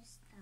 esta porque mm,